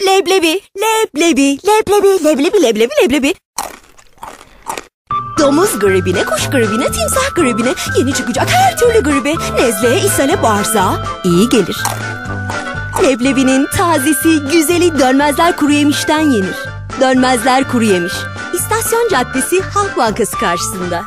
Leblebi, leblebi, leblebi, leblebi, leblebi, leblebi. Domuz gribine, kuş gribine, timsah gribine, yeni çıkacak her türlü gribe, nezleye, ishale, bağırsağa iyi gelir. Leblebinin tazesi, güzeli dönmezler kuru yemişten yenir. Dönmezler kuru yemiş. İstasyon Caddesi Halk Bankası karşısında.